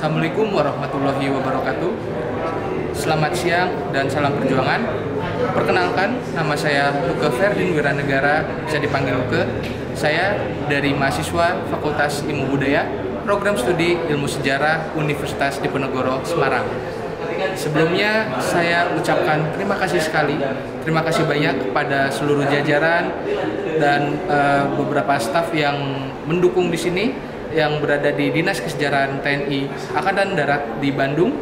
Assalamualaikum warahmatullahi wabarakatuh. Selamat siang dan salam perjuangan. Perkenalkan, nama saya Luke Ferdin Wiranegara, bisa dipanggil Luke. Saya dari mahasiswa Fakultas Ilmu Budaya, Program Studi Ilmu Sejarah Universitas Diponegoro, Semarang. Sebelumnya saya ucapkan terima kasih sekali, terima kasih banyak kepada seluruh jajaran dan uh, beberapa staf yang mendukung di sini yang berada di Dinas Kesejahteraan TNI Angkatan Darat di Bandung.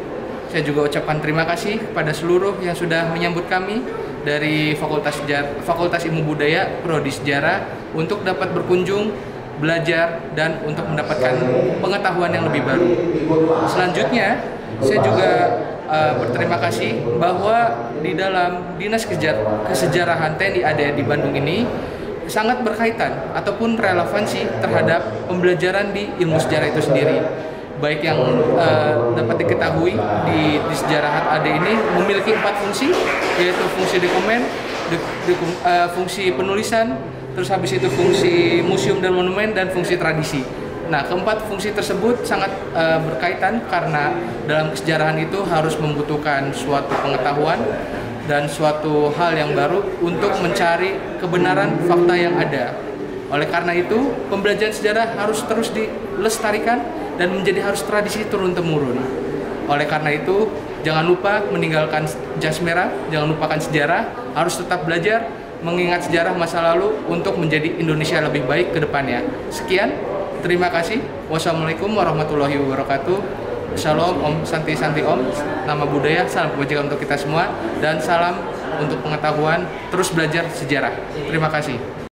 Saya juga ucapkan terima kasih kepada seluruh yang sudah menyambut kami dari Fakultas Sejarah, Fakultas Ilmu Budaya Prodi Sejarah untuk dapat berkunjung, belajar dan untuk mendapatkan pengetahuan yang lebih baru. Selanjutnya, saya juga uh, berterima kasih bahwa di dalam Dinas Kesejarahan TNI AD di Bandung ini sangat berkaitan ataupun relevansi terhadap pembelajaran di ilmu sejarah itu sendiri. Baik yang uh, dapat diketahui di, di sejarah AD ini memiliki empat fungsi, yaitu fungsi dokumen, de, de, uh, fungsi penulisan, terus habis itu fungsi museum dan monumen, dan fungsi tradisi. Nah, keempat fungsi tersebut sangat uh, berkaitan karena dalam kesejarahan itu harus membutuhkan suatu pengetahuan dan suatu hal yang baru untuk mencari kebenaran fakta yang ada. Oleh karena itu, pembelajaran sejarah harus terus dilestarikan dan menjadi harus tradisi turun-temurun. Oleh karena itu, jangan lupa meninggalkan jas merah, jangan lupakan sejarah, harus tetap belajar, mengingat sejarah masa lalu untuk menjadi Indonesia lebih baik ke depannya. Sekian, terima kasih. Wassalamualaikum warahmatullahi wabarakatuh. Shalom Om Santi Santi Om. Nama budaya salam kebajikan untuk kita semua. Dan salam untuk pengetahuan terus belajar sejarah. Terima kasih